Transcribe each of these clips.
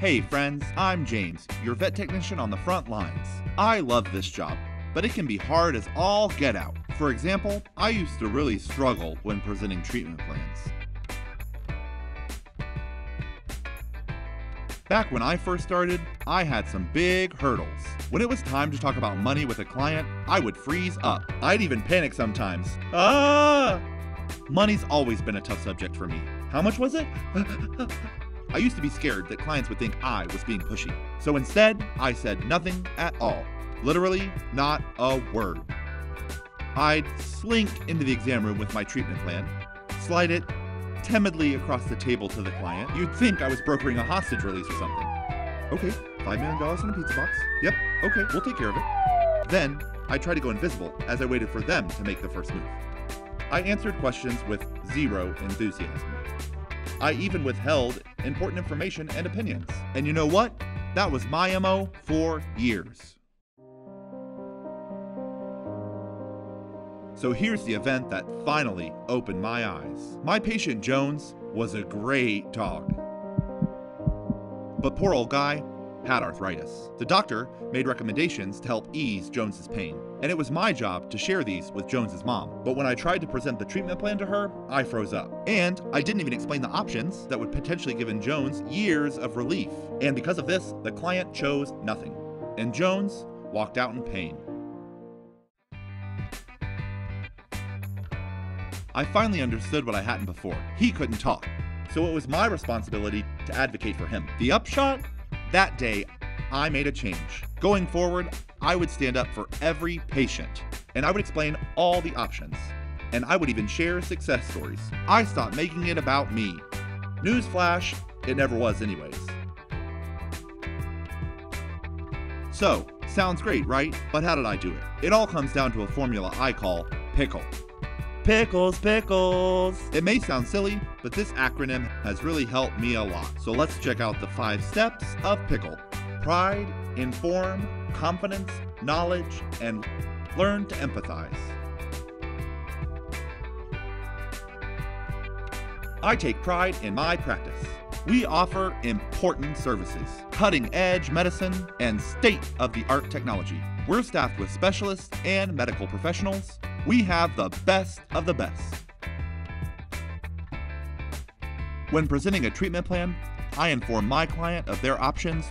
Hey friends, I'm James, your vet technician on the front lines. I love this job, but it can be hard as all get out. For example, I used to really struggle when presenting treatment plans. Back when I first started, I had some big hurdles. When it was time to talk about money with a client, I would freeze up. I'd even panic sometimes. Ah! Money's always been a tough subject for me. How much was it? I used to be scared that clients would think I was being pushy. So instead, I said nothing at all. Literally, not a word. I'd slink into the exam room with my treatment plan, slide it timidly across the table to the client. You'd think I was brokering a hostage release or something. Okay, $5 million in a pizza box. Yep, okay, we'll take care of it. Then, I tried to go invisible as I waited for them to make the first move. I answered questions with zero enthusiasm. I even withheld important information and opinions. And you know what? That was my MO for years. So here's the event that finally opened my eyes. My patient Jones was a great dog. But poor old guy had arthritis. The doctor made recommendations to help ease Jones's pain, and it was my job to share these with Jones's mom. But when I tried to present the treatment plan to her, I froze up. And I didn't even explain the options that would potentially give Jones years of relief. And because of this, the client chose nothing. And Jones walked out in pain. I finally understood what I hadn't before. He couldn't talk. So it was my responsibility to advocate for him. The upshot? That day, I made a change. Going forward, I would stand up for every patient, and I would explain all the options. And I would even share success stories. I stopped making it about me. Newsflash, it never was, anyways. So, sounds great, right? But how did I do it? It all comes down to a formula I call PICKLE. Pickles, pickles. It may sound silly, but this acronym has really helped me a lot. So let's check out the five steps of pickle pride, inform, confidence, knowledge, and learn to empathize. I take pride in my practice. We offer important services, cutting edge medicine, and state of the art technology. We're staffed with specialists and medical professionals we have the best of the best. When presenting a treatment plan, I inform my client of their options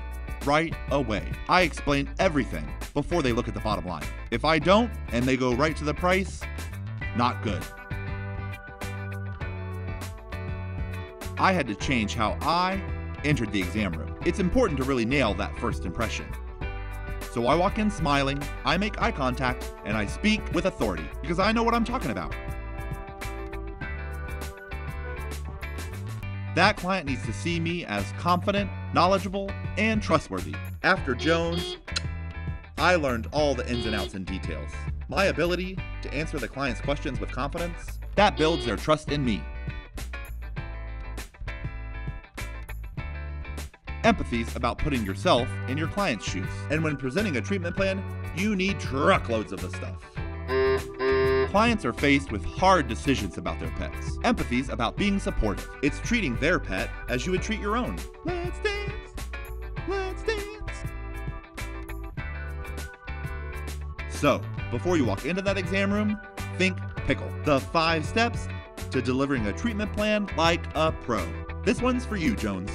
right away. I explain everything before they look at the bottom line. If I don't and they go right to the price, not good. I had to change how I entered the exam room. It's important to really nail that first impression. So I walk in smiling, I make eye contact, and I speak with authority because I know what I'm talking about. That client needs to see me as confident, knowledgeable, and trustworthy. After Jones, I learned all the ins and outs and details. My ability to answer the client's questions with confidence, that builds their trust in me. Empathy's about putting yourself in your client's shoes. And when presenting a treatment plan, you need truckloads of the stuff. Clients are faced with hard decisions about their pets. Empathy's about being supportive. It's treating their pet as you would treat your own. Let's dance. Let's dance. So, before you walk into that exam room, think pickle. The five steps to delivering a treatment plan like a pro. This one's for you, Jones.